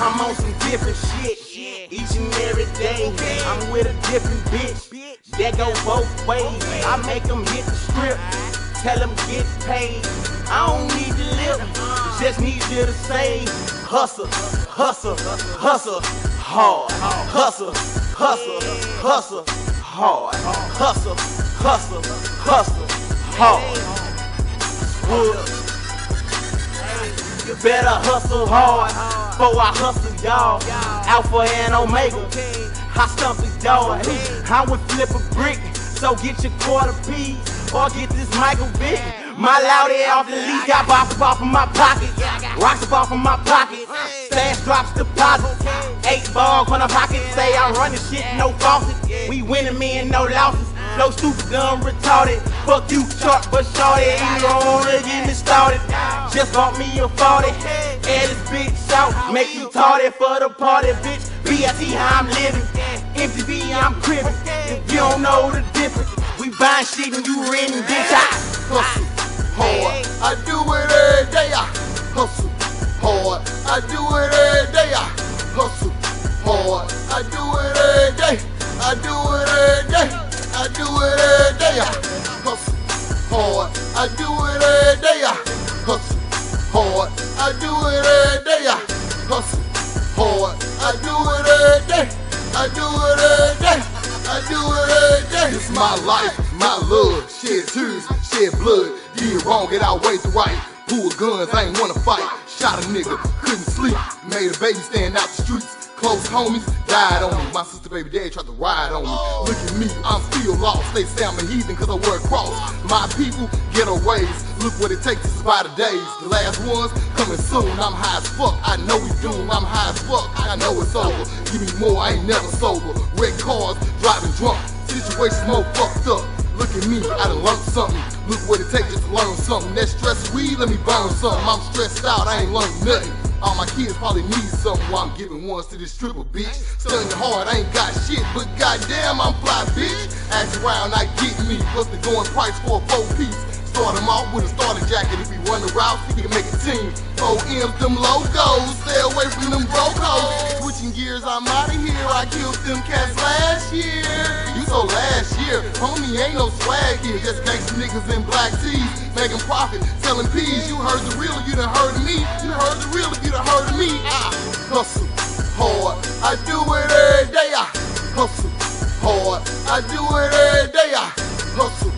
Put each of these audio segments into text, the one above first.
some different shit. Each and every day, I'm with a different bitch. That go both ways. I make them hit the strip. Tell them get paid. I don't need to live, just need you to say hustle, hustle, hustle, hard, hustle, hustle, hustle, hard, hustle, hustle, hustle, hard. Wood. You better hustle hard before I hustle y'all. Alpha and Omega, I stump the yard. I would flip a brick, so get your quarter piece or get this Michael Vick. My loud loudy off the leash, got boxes off of my pocket. Rocks up off of my pocket. Stash drops deposit. Eight ball on the pocket, say I'm running shit, no faucet. We winning, me and no losses. No stupid, dumb, retarded. Fuck you, short but shorty. Just bought me a 40. And this bitch out, make you tardy for the party, bitch. BIT, how I'm living. MTV, I'm cribbing. If you don't know the difference, we buying shit and you renting, bitch. I hustle hard. I do it every day. I hustle hard. I do it every day. I hustle hard. I do it every day. I do it every day. I do it every day. I hustle hard. I do it My life, my love. Shed tears, shed blood. Did wrong, get our ways right. Pull guns, I ain't wanna fight. Shot a nigga, couldn't sleep. Made a baby stand out the streets. Close homies died on me. My sister baby daddy tried to ride on me. Look at me, I'm still lost. They say I'm a heathen cause I wear a cross. My people get ways. Look what it takes to survive the days. The last one's coming soon. I'm high as fuck. I know we doomed. I'm high as fuck. I know it's over. Give me more, I ain't never sober. Red cars, driving drunk situation's more fucked up. Look at me, I done learned something. Look what it takes just to learn something. That stress weed, let me burn something. I'm stressed out, I ain't learned nothing. All my kids probably need something while I'm giving ones to this triple bitch. Studying hard, I ain't got shit, but goddamn, I'm fly, bitch. Ask around, I get me. What's the going price for a four piece? Start him off with a starter jacket. If he run the route, he can make a team. 4M them logos. Stay away from them brocos. 10 years, I'm outta here. I killed them cats last year. You so last year, homie, ain't no swag here. Just gangsta niggas in black tees, making profit, selling peas. You heard the real, you done heard of me. You heard the real, you done heard of me. I hustle hard, I do it every day. I hustle hard, I do it every day. I hustle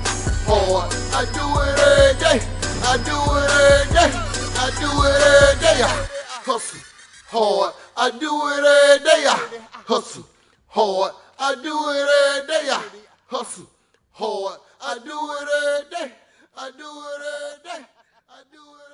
hard, I do it every day. I do it every day. I do it every day. I hustle hard. I do it every day. I hustle hard. I do it every day. I hustle hard. I do it every day. I do it every day. I do it.